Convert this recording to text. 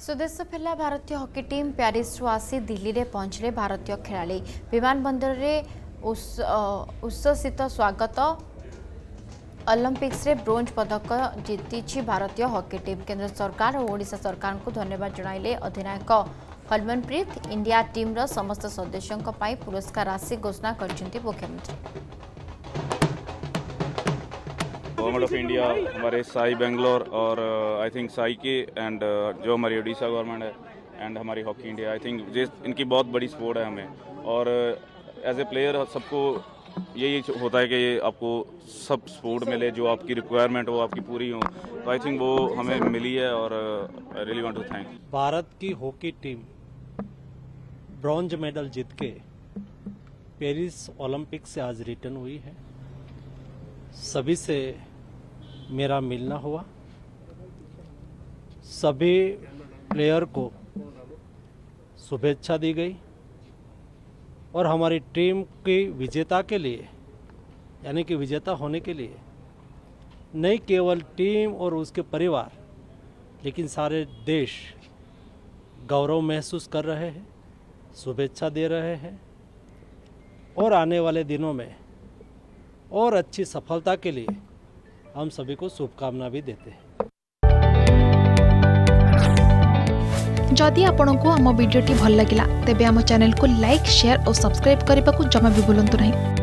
ସ୍ୱଦେଶ ଫେରିଲା ଭାରତୀୟ ହକି ଟିମ୍ ପ୍ୟାରିସ୍ରୁ ଆସି ଦିଲ୍ଲୀରେ ପହଞ୍ଚିଲେ ଭାରତୀୟ ଖେଳାଳି ବିମାନବନ୍ଦରରେ ଉତ୍ସ- ଅ, ଉଚ୍ଛ୍ୱସିତ ସ୍ୱାଗତ ଅଲିମ୍ପିକ୍ସରେ ବ୍ରୋଞ୍ଜ ପଦକ ଜିତିଛି ଭାରତୀୟ ହକି ଟିମ୍ କେନ୍ଦ୍ର ସରକାର ଓ ଓଡ଼ିଶା ସରକାରଙ୍କୁ ଧନ୍ୟବାଦ ଜଣାଇଲେ ଅଧିନାୟକ ହରମନପ୍ରୀତ ଇଣ୍ଡିଆ ଟିମ୍ର ସମସ୍ତ ସଦସ୍ୟଙ୍କ ପାଇଁ ପୁରସ୍କାର ରାଶି ଘୋଷଣା କରିଛନ୍ତି ମୁଖ୍ୟମନ୍ତ୍ରୀ गवर्नमेंट ऑफ़ इंडिया, हमारे साई बेंगलोर और आई थिंक साई के एंड जो हमारी उड़ीसा गवर्नमेंट है एंड हमारी हॉकी इंडिया आई थिंक जिस, इनकी बहुत बड़ी सपोर्ट है हमें। और एज ए प्लेयर सबको यही होता है कि आपको सब सपोर्ट मिले, जो आपकी रिक्वायरमेंट हो, आपकी पूरी हो। तो आई थिंक वो हमें मिली है और I really want to thank Bharat की हॉकी टीम ब्रॉन्ज मेडल जीत के पेरिस ओलंपिक से आज रिटर्न हुई है। सभी से मेरा मिलना हुआ। सभी प्लेयर को शुभेच्छा दी गई और हमारी टीम की विजेता के लिए, यानी कि विजेता होने के लिए, नहीं केवल टीम और उसके परिवार, लेकिन सारे देश गौरव महसूस कर रहे हैं, शुभेच्छा दे रहे हैं और आने वाले दिनों में और अच्छी सफलता के लिए हम सभी को शुभकामना भी देते हैं। जदि आपंक आम भिडी भल लगा तेब आम को लाइक, शेयर और सब्सक्राइब करने को जमा भी बुलां नहीं।